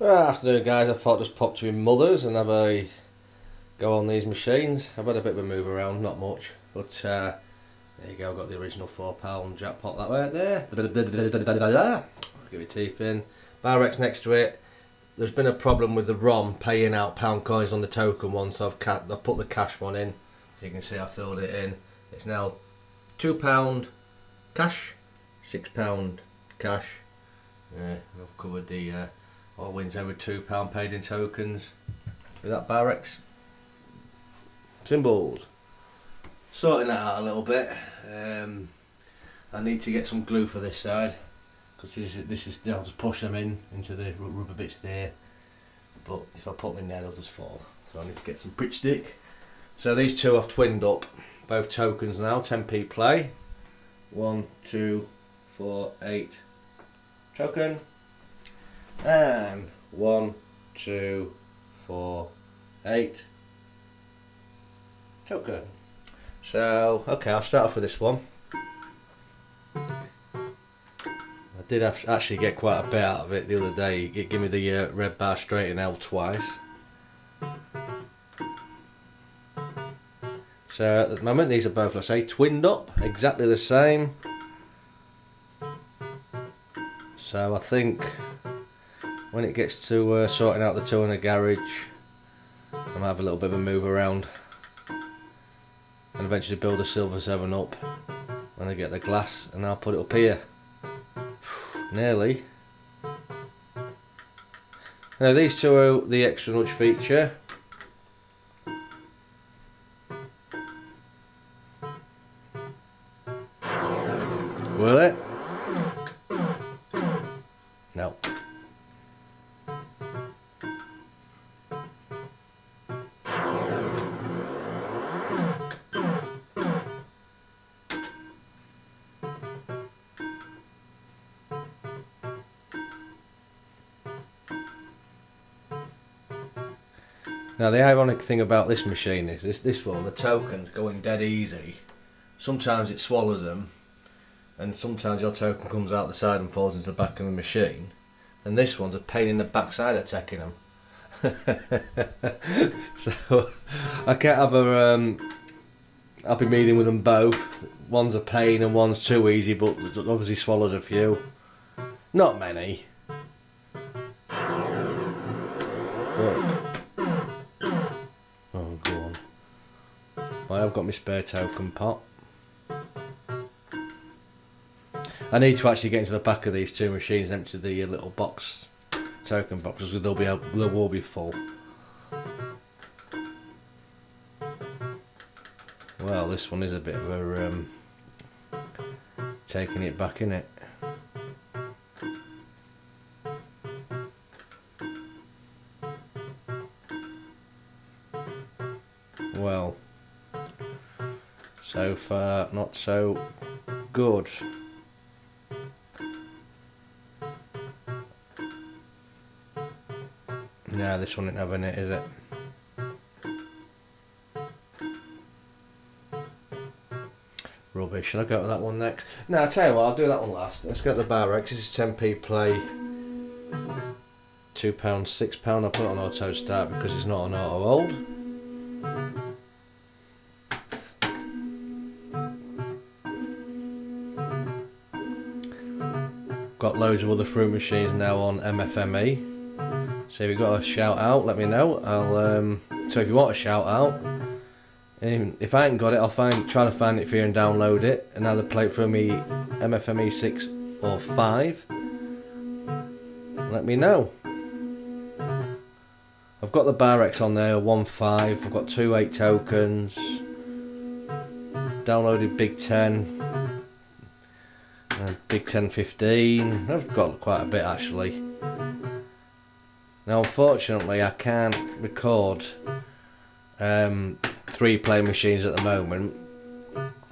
Well, afternoon guys, I thought I'd just pop to my mother's and have a go on these machines. I've had a bit of a move around, not much, but uh, there you go, I've got the original £4 jackpot that way there. Give your teeth in. Bar-X next to it. There's been a problem with the ROM paying out pound coins on the token one, so I've, I've put the cash one in. You can see I filled it in. It's now £2 cash, £6 cash. Yeah, I've covered the uh, all wins over £2 paid in tokens with that Bar-X symbols. Sorting that out a little bit. Um, I need to get some glue for this side because this is, this is I'll just push them in into the rubber bits there. But if I put them in there, they'll just fall. So I need to get some Pritt Stick. So these two I've twinned up, both tokens now, 10p play. One, two, four, eight token. And one, two, four, eight token. So, okay, I'll start off with this one. I did actually get quite a bit out of it the other day. It gave me the uh, red bar straight in L twice. So at the moment these are both, let's say, twinned up, exactly the same. So I think when it gets to uh, sorting out the two in the garage, I might have a little bit of a move around and eventually build a silver 7 up when I get the glass and I'll put it up here. Nearly. Now these two are the extra nudge feature. Will it? Now the ironic thing about this machine is this this one, the token's going dead easy. Sometimes it swallows them and sometimes your token comes out the side and falls into the back of the machine. And this one's a pain in the backside of taking them. so I can't have a um, happy meeting with them both. One's a pain and one's too easy, but obviously swallows a few. Not many. I've got my spare token pot. I need to actually get into the back of these two machines and empty the little box, token boxes, they'll be, they will be full. Well, this one is a bit of a, um, taking it back in it. Far not so good. No, this one ain't having it, is it? Rubbish. Should I go to that one next? No, I'll tell you what, I'll do that one last. Let's get the Bar-X. This is 10p play. £2, £6. I'll put it on auto start because it's not on auto hold. Loads of other fruit machines now on MFME. So if you've got a shout out, let me know. I'll um, so if you want a shout out, um, if I ain't got it, I'll find try to find it for you and download it play it from me MFME six or five. Let me know. I've got the Bar-X on there, one five. I've got two eight tokens. Downloaded Big Ten. Uh, Big Ten 15. I've got quite a bit actually. Now unfortunately I can't record um, three play machines at the moment.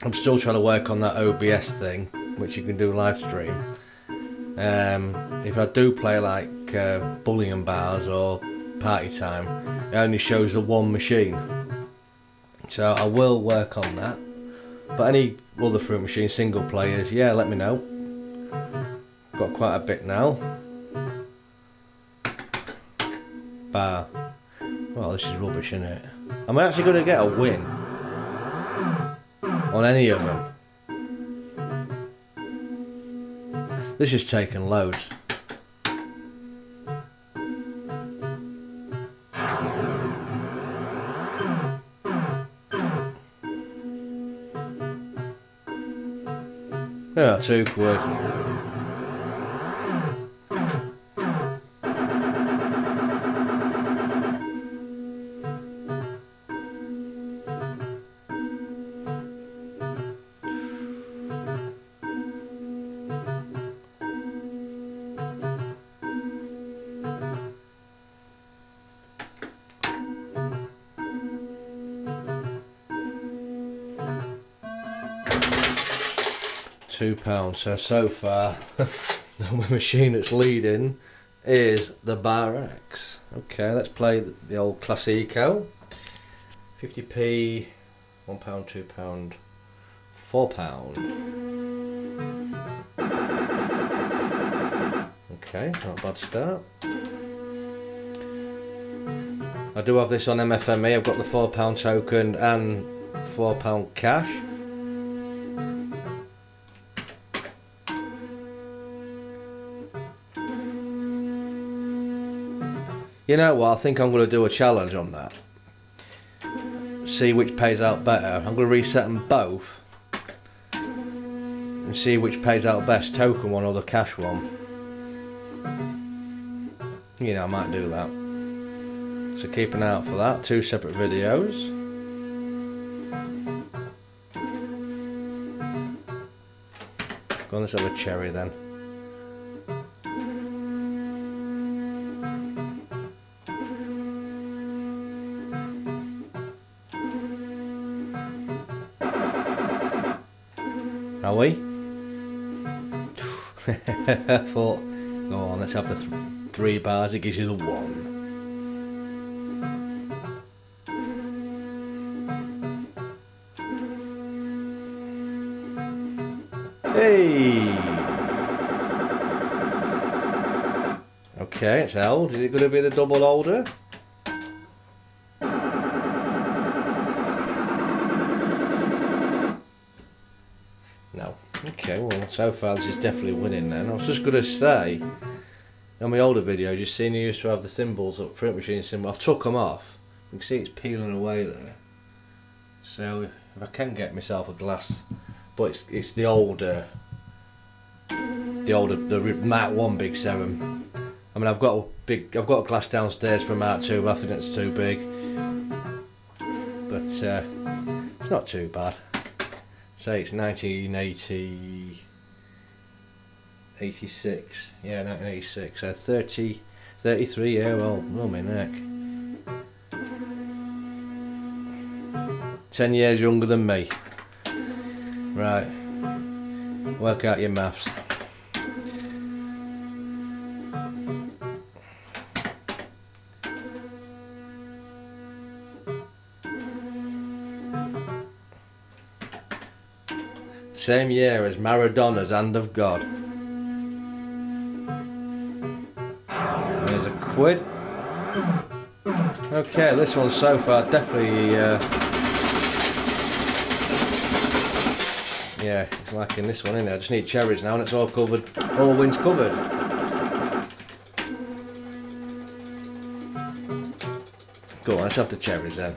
I'm still trying to work on that OBS thing which you can do live stream. Um, if I do play like uh, bullion bars or party time it only shows the one machine. So I will work on that. But any other fruit machine single players, yeah let me know. Got quite a bit now. bar. Well, this is rubbish, isn't it? Am I actually going to get a win on any of them? This is taking loads. took £2. So, so far, the machine that's leading is the Bar X. Okay, let's play the old Classico. 50p, £1, £2, £4. Okay, not a bad start. I do have this on MFME, I've got the £4 token and £4 cash. You know what? I think I'm going to do a challenge on that. See which pays out better. I'm going to reset them both and see which pays out best, token one or the cash one. You know, I might do that. So keep an eye out for that. Two separate videos. Go on, let's have a cherry then. I thought, go on, let's have the th three bars, it gives you the one. Hey! Okay, it's held. Is it going to be the double holder? Okay, well, so far this is definitely winning then. I was just going to say, on my older video, just seen you used to have the symbols up, print machine symbol. I've took them off. You can see it's peeling away there. So if I can get myself a glass, but it's, it's the older, the older, the Mark 1 Big 7. I mean, I've got a big, I've got a glass downstairs for Mark 2, but I think it's too big. But uh, it's not too bad say it's 1980 86 yeah 1986 so 30 33 yeah well oh my neck. 10 years younger than me. Right. Work out your maths Same year as Maradona's Hand of God. There's a quid. Okay, this one so far definitely... Uh, yeah, it's lacking this one in there. I just need cherries now and it's all covered. All wins covered. Go on, let's have the cherries then.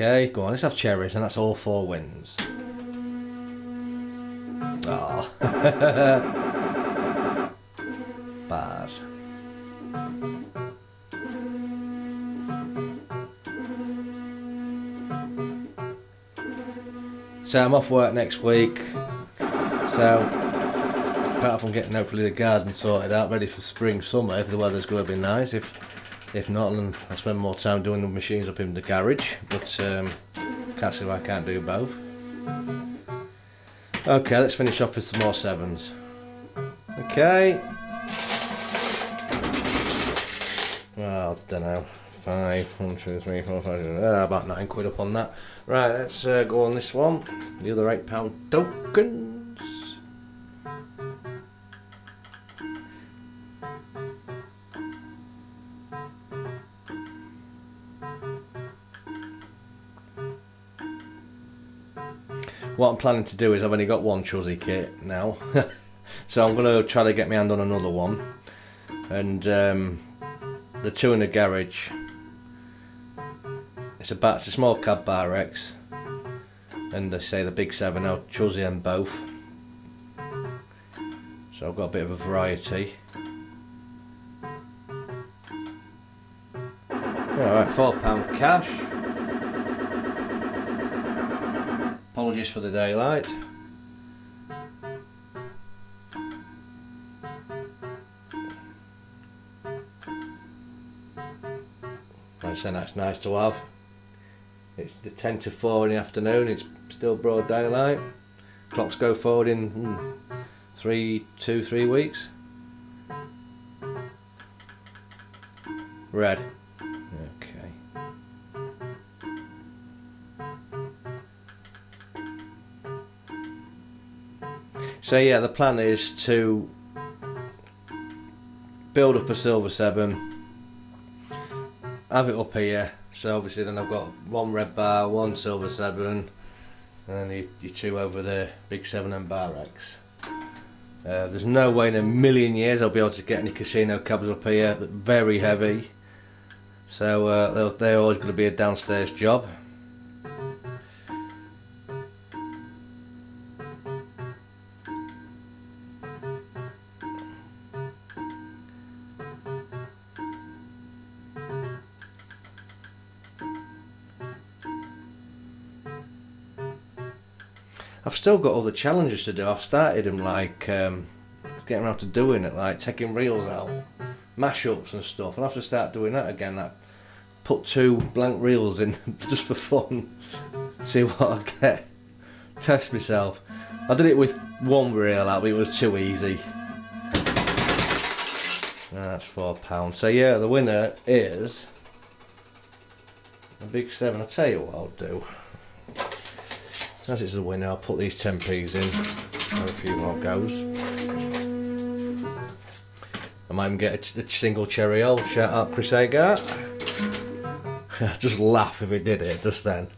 Okay, go on, let's have cherries, and that's all four wins. Ah. Bars. So I'm off work next week. So, apart from getting hopefully the garden sorted out, ready for spring, summer, if the weather's going to be nice. If if not, then I'll spend more time doing the machines up in the garage. But um, Can't see why I can't do both. Okay, let's finish off with some more sevens. Okay. Well, I don't know. Five, one, two, three, four, five, uh, about nine quid up on that. Right, let's uh, go on this one. The other eight pound tokens. What I'm planning to do is I've only got one Chuzzy kit now. so I'm going to try to get my hand on another one. And um, the two in the garage it's a bat, it's a small cab bar X, and I say the big seven. I'll choose them both. So I've got a bit of a variety. Alright, four pound cash. Apologies for the daylight. I say that's nice to have. It's the 10 to 4 in the afternoon, it's still broad daylight. Clocks go forward in hmm, three, two, three weeks. Red. So yeah, the plan is to build up a silver seven, have it up here, so obviously then I've got one red bar, one silver seven, and then the, the two over there, big seven and bar X. Uh, there's no way in a million years I'll be able to get any casino cabs up here. Very heavy. So uh, they're always going to be a downstairs job. Still got other challenges to do. I've started them like um, getting around to doing it, like taking reels out, mashups and stuff. I'll have to start doing that again. Like put two blank reels in just for fun, see what I get, test myself. I did it with one reel out, but it was too easy. That's four pounds. So yeah, the winner is a big seven. I'll tell you what I'll do. As it's the winner, I'll put these 10p's in. Have a few more goes. I might even get a, a single cherry old. Shout out Chris Agart. just laugh if it did it just then.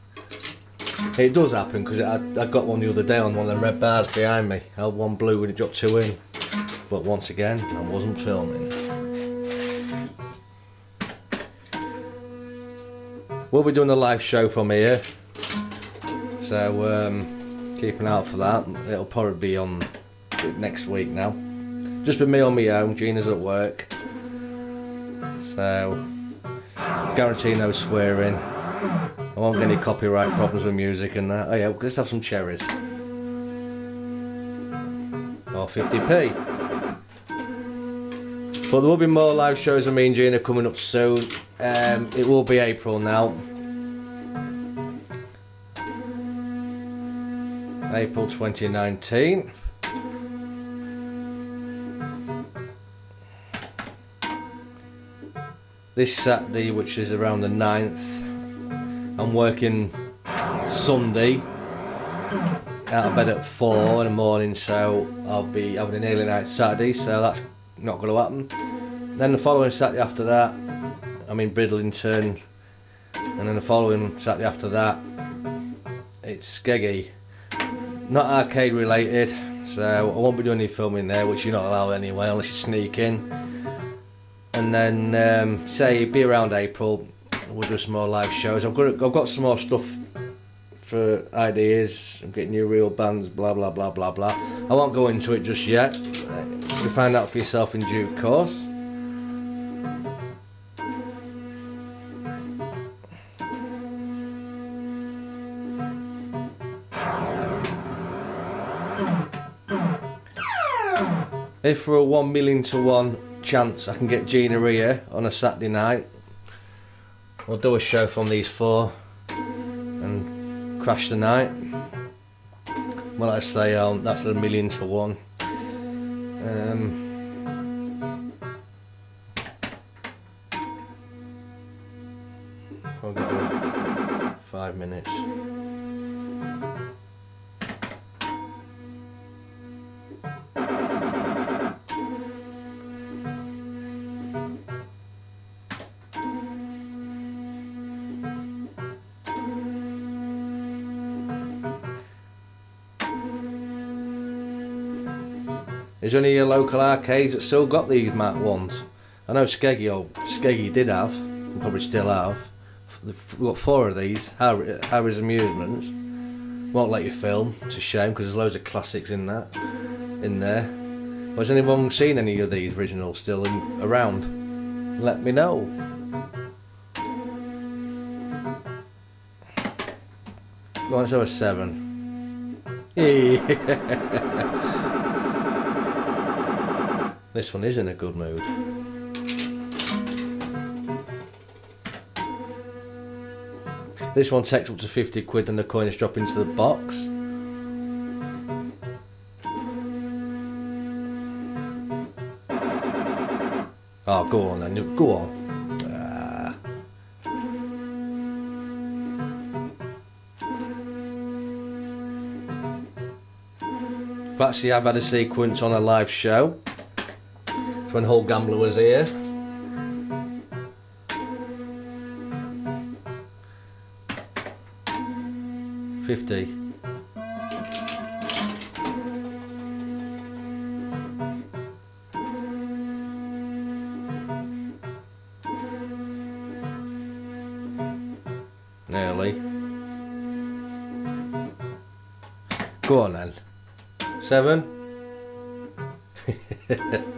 It does happen because I, I got one the other day on one of the red bars behind me. I had one blue and it dropped two in. But once again, I wasn't filming. We'll be doing a live show from here. So um, keep an eye out for that. It'll probably be on next week now. Just with me on my own. Gina's at work. So guarantee no swearing. I won't get any copyright problems with music and that. Oh yeah, let's have some cherries. Or 50p. But there will be more live shows of me and Gina coming up soon. Um, it will be April now. April 2019. This Saturday, which is around the 9th, I'm working Sunday out of bed at 4 in the morning, so I'll be having an early night Saturday, so that's not going to happen. Then the following Saturday after that, I'm in Bridlington, and then the following Saturday after that, it's Skeggy not arcade related, so I won't be doing any filming there, which you're not allowed anyway, unless you sneak in. And then, um, say, be around April, we'll do some more live shows. I've got, I've got some more stuff for ideas. I'm getting new reel bands, blah blah blah blah blah. I won't go into it just yet. You'll find out for yourself in due course. If for a one million to one chance I can get Gina here on a Saturday night, we'll do a show from these four and Crash the Night. Well, I say um, that's a million to one. Um, five minutes. Is any of your local arcades that still got these Mat ones? I know Skeggy or Skeggy did have, and probably still have. We've got four of these. Harry, Harry's Amusements. Won't let you film. It's a shame because there's loads of classics in that, in there. Has anyone seen any of these originals still in, around? Let me know. Go on, have a seven. Yeah. This one is in a good mood. This one takes up to 50 quid and the coins drop into the box. Oh, go on then, go on. Ah. Actually, I've had a sequence on a live show when Hull Gambler was here. Fifty. Nearly. Go on then. Seven.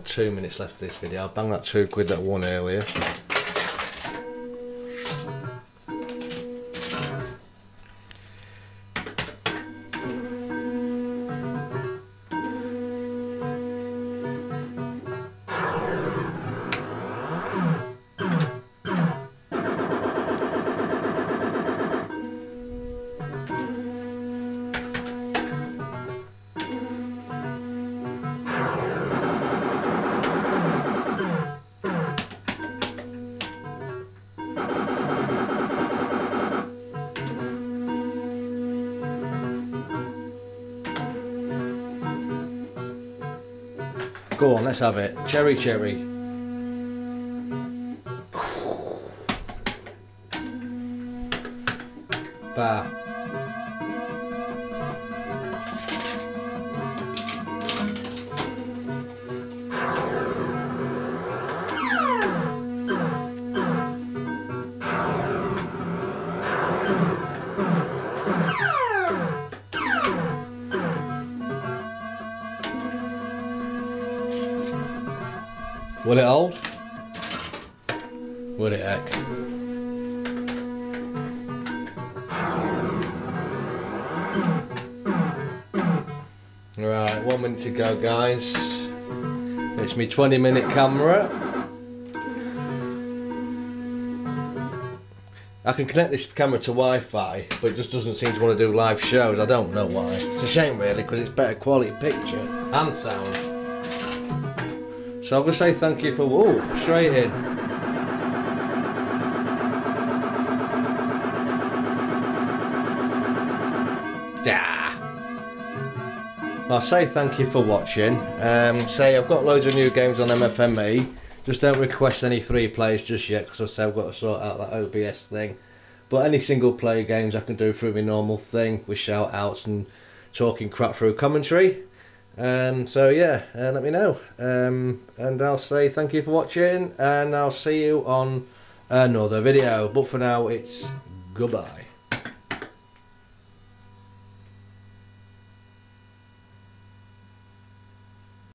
got two minutes left of this video. I'll bang that two quid that won earlier. Go on, let's have it. Cherry, cherry. Will it hold? Will it heck? Right, one minute to go guys. It's my 20 minute camera. I can connect this camera to Wi-Fi, but it just doesn't seem to want to do live shows. I don't know why. It's a shame really, because it's better quality picture and sound. So I'm going to say thank you for... Whoa, straight in. Da. I'll say thank you for watching. Um, say I've got loads of new games on MFME. Just don't request any free players just yet because I say I've got to sort out that OBS thing. But any single player games I can do through my normal thing with shout outs and talking crap through commentary. Um, so yeah, uh, let me know. Um, and I'll say thank you for watching and I'll see you on another video. But for now, it's goodbye.